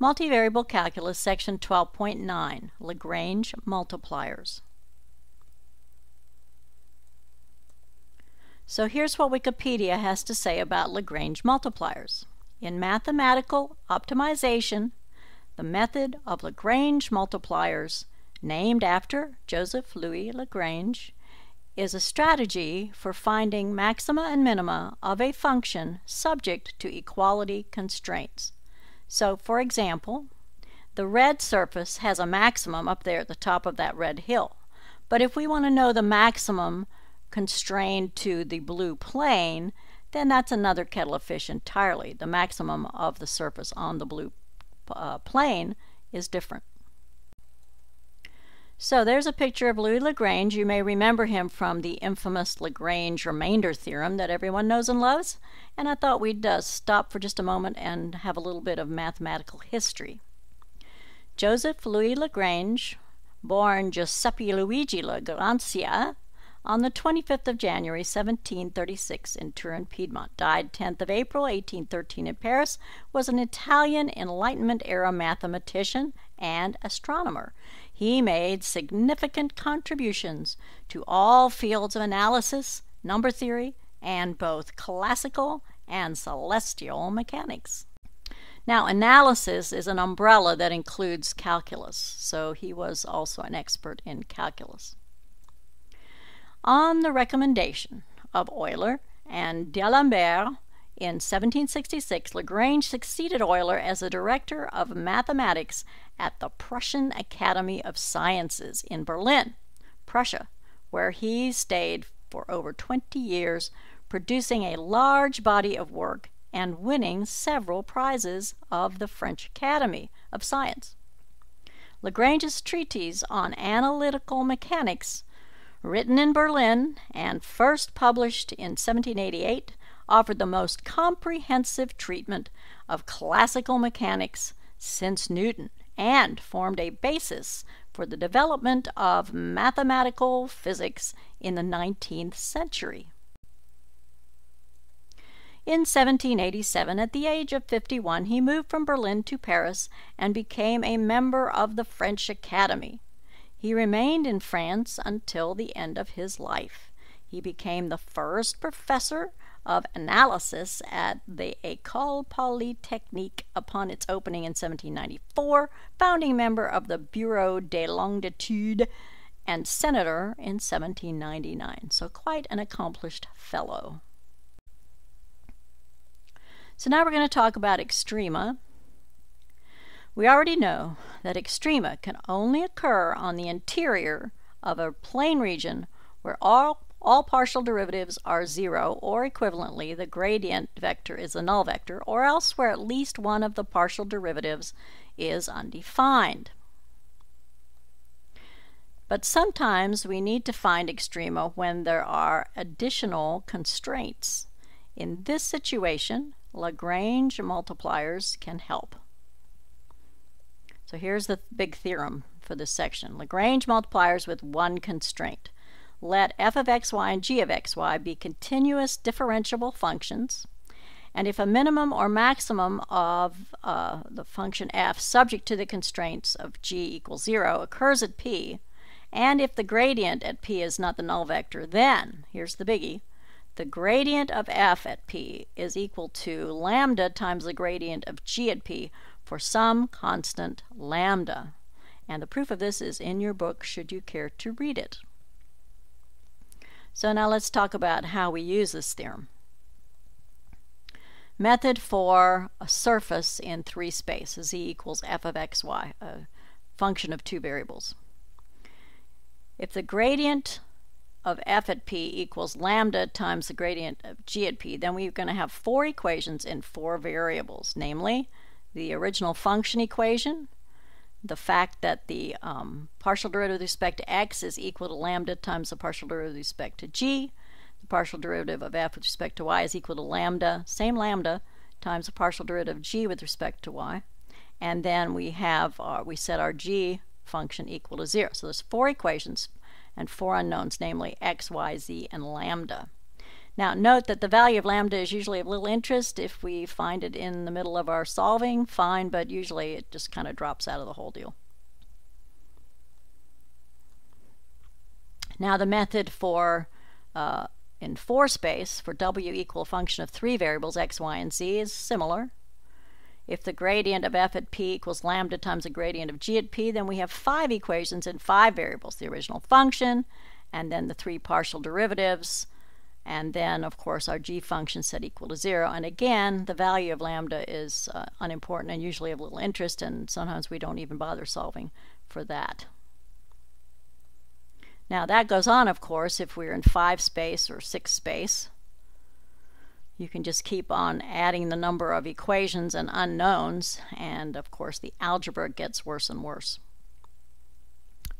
Multivariable Calculus, Section 12.9, Lagrange Multipliers. So here's what Wikipedia has to say about Lagrange multipliers. In mathematical optimization, the method of Lagrange multipliers, named after Joseph Louis Lagrange, is a strategy for finding maxima and minima of a function subject to equality constraints. So, for example, the red surface has a maximum up there at the top of that red hill. But if we want to know the maximum constrained to the blue plane, then that's another kettle of fish entirely. The maximum of the surface on the blue uh, plane is different. So there's a picture of Louis Lagrange. You may remember him from the infamous Lagrange remainder theorem that everyone knows and loves. And I thought we'd uh, stop for just a moment and have a little bit of mathematical history. Joseph Louis Lagrange, born Giuseppe Luigi Lagrangia on the 25th of January 1736 in Turin, Piedmont, died 10th of April 1813 in Paris, was an Italian Enlightenment era mathematician and astronomer. He made significant contributions to all fields of analysis, number theory, and both classical and celestial mechanics. Now, analysis is an umbrella that includes calculus, so he was also an expert in calculus. On the recommendation of Euler and D'Alembert, in 1766, Lagrange succeeded Euler as the director of mathematics at the Prussian Academy of Sciences in Berlin, Prussia, where he stayed for over 20 years, producing a large body of work and winning several prizes of the French Academy of Science. Lagrange's treatise on analytical mechanics, written in Berlin and first published in 1788, offered the most comprehensive treatment of classical mechanics since Newton and formed a basis for the development of mathematical physics in the 19th century. In 1787, at the age of 51, he moved from Berlin to Paris and became a member of the French Academy. He remained in France until the end of his life. He became the first professor of analysis at the École Polytechnique upon its opening in 1794, founding member of the Bureau des Longitudes, and senator in 1799. So, quite an accomplished fellow. So, now we're going to talk about extrema. We already know that extrema can only occur on the interior of a plane region where all all partial derivatives are zero, or equivalently, the gradient vector is a null vector, or else where at least one of the partial derivatives is undefined. But sometimes we need to find extrema when there are additional constraints. In this situation, Lagrange multipliers can help. So here's the big theorem for this section. Lagrange multipliers with one constraint let f of xy and g of xy be continuous differentiable functions, and if a minimum or maximum of uh, the function f subject to the constraints of g equals 0 occurs at p, and if the gradient at p is not the null vector, then, here's the biggie, the gradient of f at p is equal to lambda times the gradient of g at p for some constant lambda. And the proof of this is in your book should you care to read it. So now let's talk about how we use this theorem. Method for a surface in three space, z equals f of xy, a function of two variables. If the gradient of f at p equals lambda times the gradient of g at p, then we're going to have four equations in four variables, namely the original function equation, the fact that the um, partial derivative with respect to x is equal to lambda times the partial derivative with respect to g. The partial derivative of f with respect to y is equal to lambda, same lambda, times the partial derivative of g with respect to y. And then we have, our, we set our g function equal to 0. So there's four equations and four unknowns, namely x, y, z, and lambda. Now note that the value of lambda is usually of little interest. If we find it in the middle of our solving, fine, but usually it just kind of drops out of the whole deal. Now the method for uh, in four space for w equal function of three variables x, y, and z is similar. If the gradient of f at p equals lambda times the gradient of g at p, then we have five equations in five variables, the original function, and then the three partial derivatives, and then, of course, our g function set equal to 0. And again, the value of lambda is uh, unimportant and usually of little interest, and sometimes we don't even bother solving for that. Now that goes on, of course, if we're in 5 space or 6 space. You can just keep on adding the number of equations and unknowns, and of course the algebra gets worse and worse.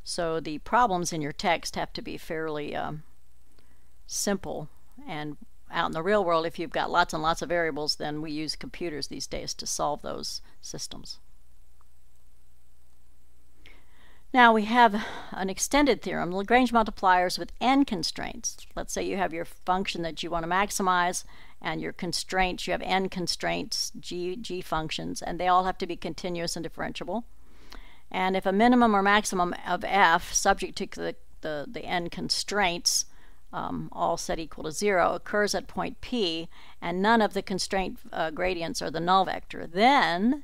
So the problems in your text have to be fairly um, simple, and out in the real world, if you've got lots and lots of variables, then we use computers these days to solve those systems. Now we have an extended theorem, Lagrange multipliers with n constraints. Let's say you have your function that you want to maximize and your constraints, you have n constraints, g, g functions, and they all have to be continuous and differentiable. And if a minimum or maximum of f, subject to the, the, the n constraints, um, all set equal to 0, occurs at point P, and none of the constraint uh, gradients are the null vector, then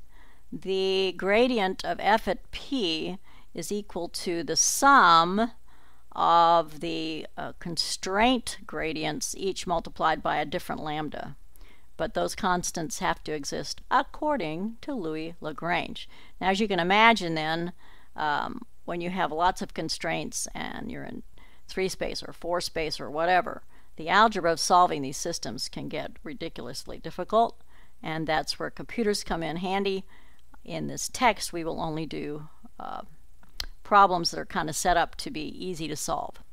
the gradient of f at P is equal to the sum of the uh, constraint gradients, each multiplied by a different lambda. But those constants have to exist according to Louis Lagrange. Now, as you can imagine, then, um, when you have lots of constraints and you're in three space or four space or whatever, the algebra of solving these systems can get ridiculously difficult, and that's where computers come in handy. In this text, we will only do uh, problems that are kind of set up to be easy to solve.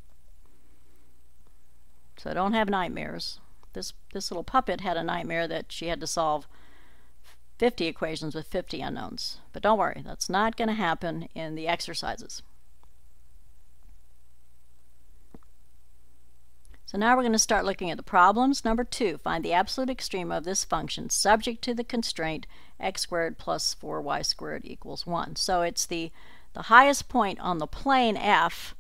So don't have nightmares. This, this little puppet had a nightmare that she had to solve 50 equations with 50 unknowns. But don't worry, that's not going to happen in the exercises. So now we're going to start looking at the problems. Number two, find the absolute extreme of this function subject to the constraint x squared plus 4y squared equals 1. So it's the the highest point on the plane F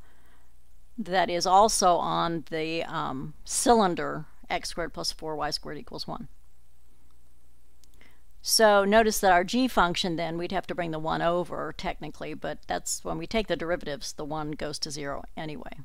that is also on the um, cylinder x squared plus 4y squared equals 1. So notice that our g function then, we'd have to bring the 1 over technically, but that's when we take the derivatives, the 1 goes to 0 anyway.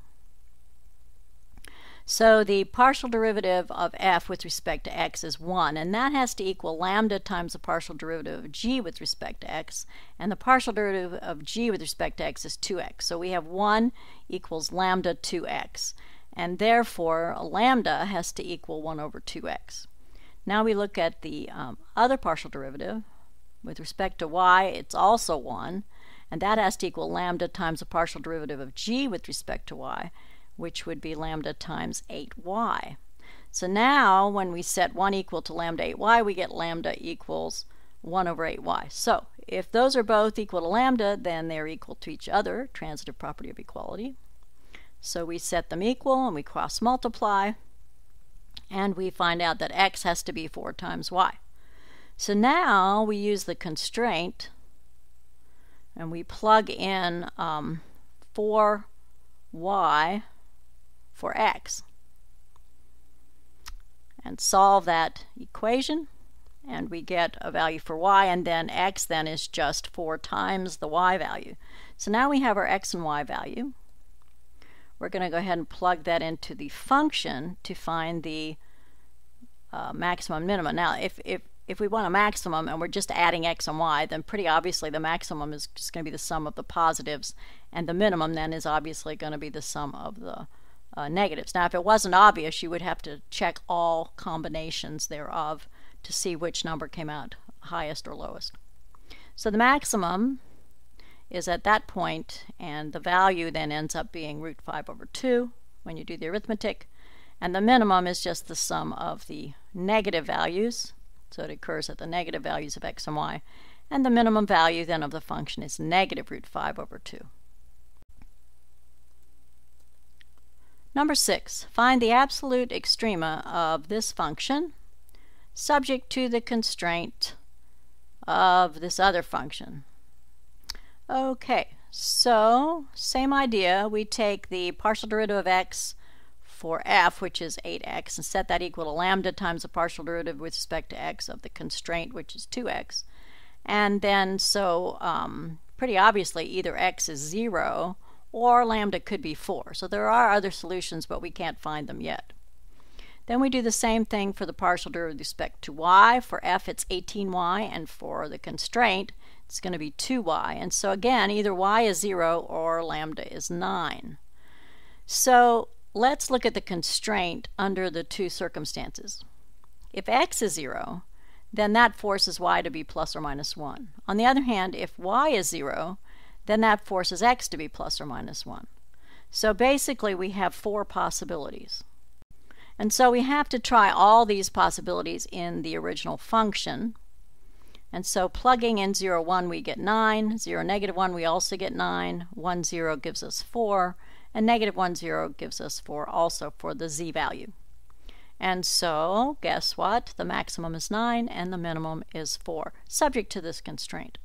So the partial derivative of f with respect to x is 1, and that has to equal lambda times the partial derivative of g with respect to x, and the partial derivative of g with respect to x is 2x. So we have 1 equals lambda 2x, and therefore lambda has to equal 1 over 2x. Now we look at the um, other partial derivative. With respect to y, it's also 1, and that has to equal lambda times the partial derivative of g with respect to y, which would be lambda times 8y. So now when we set 1 equal to lambda 8y, we get lambda equals 1 over 8y. So if those are both equal to lambda, then they're equal to each other, transitive property of equality. So we set them equal and we cross multiply, and we find out that x has to be 4 times y. So now we use the constraint and we plug in um, 4y for x. And solve that equation and we get a value for y and then x then is just 4 times the y value. So now we have our x and y value. We're going to go ahead and plug that into the function to find the uh, maximum minimum. Now if, if, if we want a maximum and we're just adding x and y, then pretty obviously the maximum is just going to be the sum of the positives and the minimum then is obviously going to be the sum of the uh, negatives. Now, if it wasn't obvious, you would have to check all combinations thereof to see which number came out highest or lowest. So the maximum is at that point, and the value then ends up being root 5 over 2 when you do the arithmetic, and the minimum is just the sum of the negative values, so it occurs at the negative values of x and y, and the minimum value then of the function is negative root 5 over 2. Number six, find the absolute extrema of this function subject to the constraint of this other function. Okay, so same idea. We take the partial derivative of x for f, which is 8x, and set that equal to lambda times the partial derivative with respect to x of the constraint, which is 2x. And then, so um, pretty obviously, either x is 0 or lambda could be 4. So there are other solutions, but we can't find them yet. Then we do the same thing for the partial derivative with respect to y. For f, it's 18y, and for the constraint, it's going to be 2y. And so again, either y is 0 or lambda is 9. So let's look at the constraint under the two circumstances. If x is 0, then that forces y to be plus or minus 1. On the other hand, if y is 0, then that forces x to be plus or minus 1. So basically we have four possibilities. And so we have to try all these possibilities in the original function. And so plugging in 0, 1 we get 9, 0, negative 1 we also get 9, 1, 0 gives us 4, and negative 1, 0 gives us 4 also for the z value. And so, guess what? The maximum is 9 and the minimum is 4, subject to this constraint.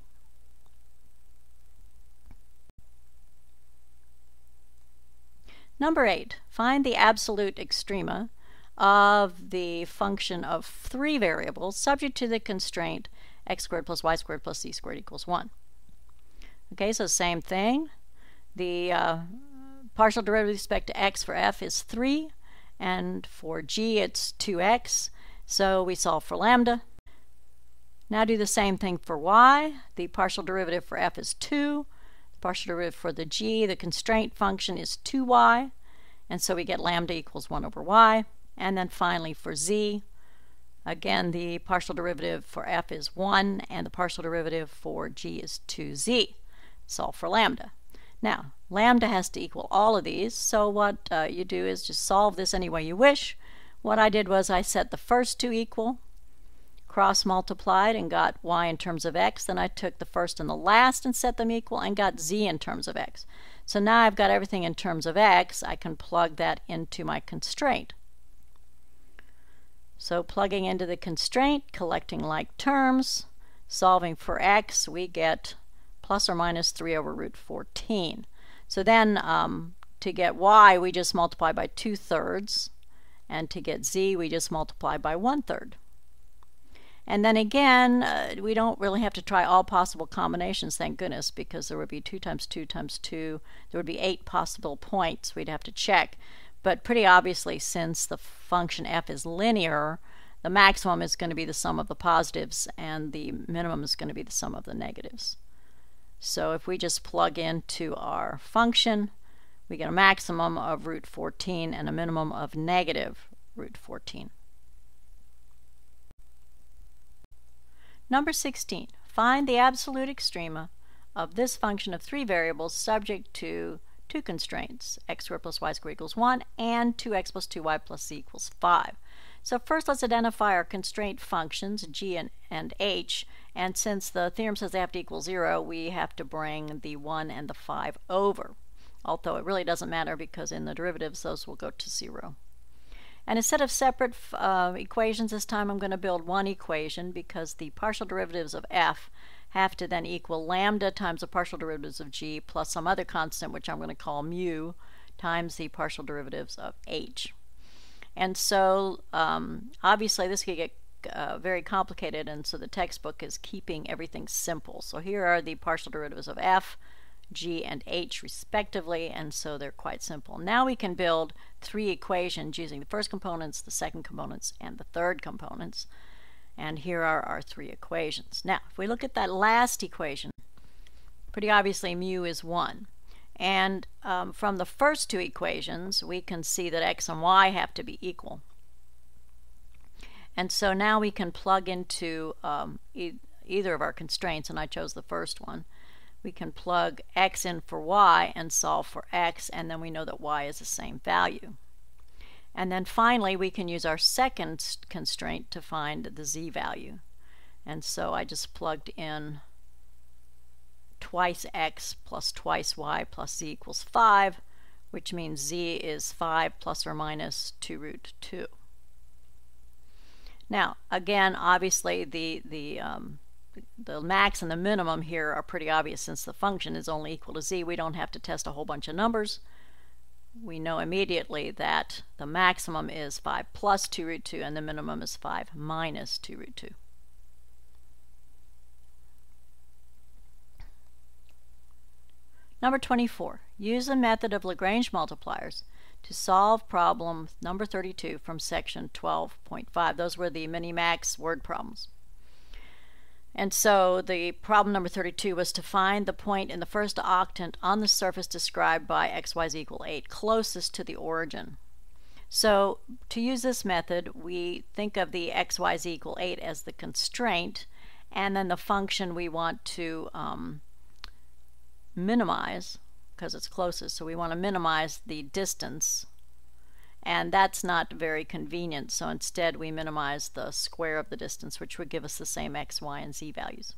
Number 8. Find the absolute extrema of the function of three variables subject to the constraint x squared plus y squared plus z squared equals 1. Okay, so same thing. The uh, partial derivative with respect to x for f is 3 and for g it's 2x. So we solve for lambda. Now do the same thing for y. The partial derivative for f is 2. Partial derivative for the g, the constraint function is 2y. And so we get lambda equals 1 over y. And then finally for z, again the partial derivative for f is 1 and the partial derivative for g is 2z. Solve for lambda. Now, lambda has to equal all of these, so what uh, you do is just solve this any way you wish. What I did was I set the first two equal, cross multiplied and got y in terms of x. Then I took the first and the last and set them equal and got z in terms of x. So now I've got everything in terms of x. I can plug that into my constraint. So plugging into the constraint, collecting like terms, solving for x, we get plus or minus 3 over root 14. So then um, to get y, we just multiply by 2 thirds. And to get z, we just multiply by 1 third. And then again, uh, we don't really have to try all possible combinations, thank goodness, because there would be 2 times 2 times 2. There would be 8 possible points we'd have to check. But pretty obviously, since the function f is linear, the maximum is going to be the sum of the positives, and the minimum is going to be the sum of the negatives. So if we just plug into our function, we get a maximum of root 14 and a minimum of negative root 14. Number 16. Find the absolute extrema of this function of three variables subject to two constraints, x squared plus y squared equals 1 and 2x plus 2y plus z equals 5. So first let's identify our constraint functions, g and, and h, and since the theorem says they have to equal 0, we have to bring the 1 and the 5 over. Although it really doesn't matter because in the derivatives those will go to 0. And instead of separate uh, equations this time I'm going to build one equation because the partial derivatives of f have to then equal lambda times the partial derivatives of g plus some other constant which I'm going to call mu times the partial derivatives of h. And so um, obviously this could get uh, very complicated, and so the textbook is keeping everything simple. So here are the partial derivatives of f, g, and h respectively, and so they're quite simple. Now we can build three equations using the first components, the second components, and the third components. And here are our three equations. Now, if we look at that last equation, pretty obviously mu is 1. And um, from the first two equations, we can see that x and y have to be equal. And so now we can plug into um, e either of our constraints, and I chose the first one. We can plug x in for y and solve for x, and then we know that y is the same value. And then finally, we can use our second constraint to find the z value. And so I just plugged in twice x plus twice y plus z equals 5, which means z is 5 plus or minus 2 root 2. Now, again, obviously the, the, um, the max and the minimum here are pretty obvious since the function is only equal to z. We don't have to test a whole bunch of numbers. We know immediately that the maximum is 5 plus 2 root 2 and the minimum is 5 minus 2 root 2. Number 24. Use the method of Lagrange multipliers to solve problem number 32 from section 12.5. Those were the minimax word problems. And so the problem number 32 was to find the point in the first octant on the surface described by x, y is equal 8, closest to the origin. So to use this method, we think of the x, y is equal 8 as the constraint, and then the function we want to um, minimize because it's closest. So we want to minimize the distance. And that's not very convenient. So instead we minimize the square of the distance, which would give us the same x, y, and z values.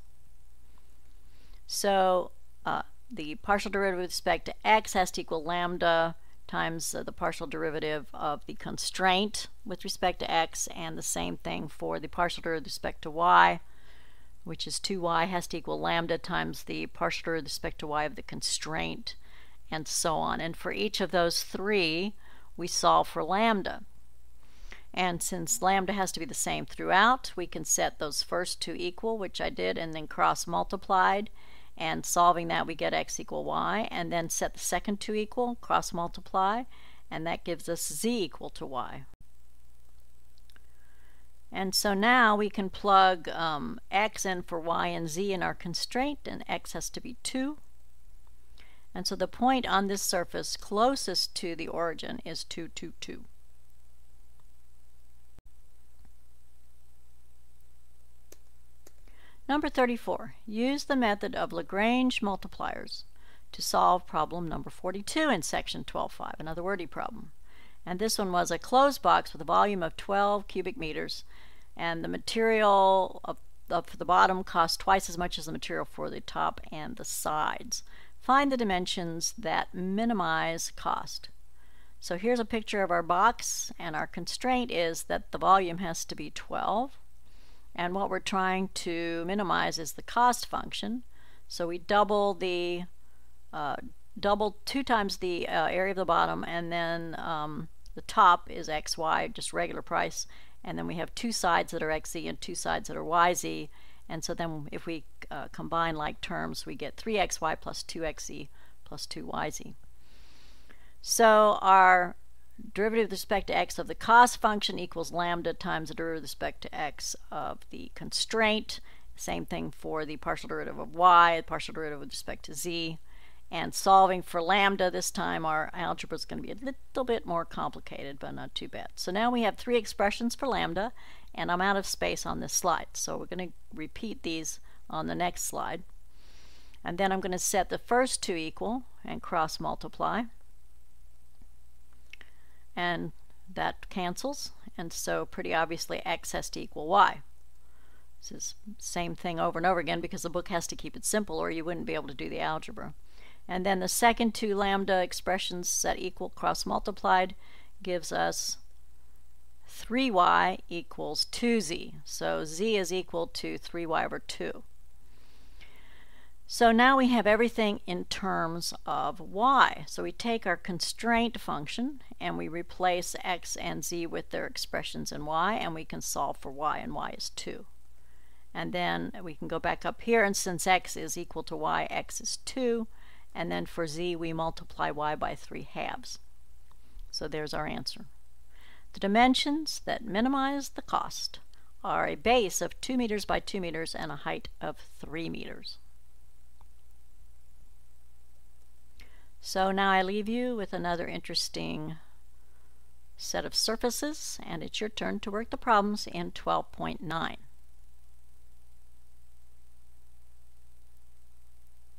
So uh, the partial derivative with respect to x has to equal lambda times uh, the partial derivative of the constraint with respect to x, and the same thing for the partial derivative with respect to y which is 2y has to equal lambda times the partial derivative with respect to y of the constraint, and so on. And for each of those three, we solve for lambda. And since lambda has to be the same throughout, we can set those first two equal, which I did, and then cross multiplied. And solving that, we get x equal y, and then set the second two equal, cross multiply, and that gives us z equal to y. And so now we can plug um, x in for y and z in our constraint, and x has to be 2. And so the point on this surface closest to the origin is 2, 2, 2. Number 34. Use the method of Lagrange multipliers to solve problem number 42 in section 12.5, another wordy problem. And this one was a closed box with a volume of 12 cubic meters and the material of, of the bottom costs twice as much as the material for the top and the sides. Find the dimensions that minimize cost. So here's a picture of our box and our constraint is that the volume has to be 12 and what we're trying to minimize is the cost function. So we double the uh, double two times the uh, area of the bottom and then um, the top is xy just regular price and then we have two sides that are xz and two sides that are yz and so then if we uh, combine like terms we get 3xy plus 2xz plus 2yz. So our derivative with respect to x of the cost function equals lambda times the derivative with respect to x of the constraint. Same thing for the partial derivative of y, partial derivative with respect to z and solving for lambda this time our algebra is going to be a little bit more complicated but not too bad. So now we have three expressions for lambda and I'm out of space on this slide so we're going to repeat these on the next slide and then I'm going to set the first two equal and cross multiply and that cancels and so pretty obviously x has to equal y. This is same thing over and over again because the book has to keep it simple or you wouldn't be able to do the algebra. And then the second two lambda expressions set equal cross multiplied gives us 3y equals 2z. So z is equal to 3y over 2. So now we have everything in terms of y. So we take our constraint function and we replace x and z with their expressions in y and we can solve for y and y is 2. And then we can go back up here and since x is equal to y, x is 2 and then for z we multiply y by 3 halves. So there's our answer. The dimensions that minimize the cost are a base of 2 meters by 2 meters and a height of 3 meters. So now I leave you with another interesting set of surfaces and it's your turn to work the problems in 12.9.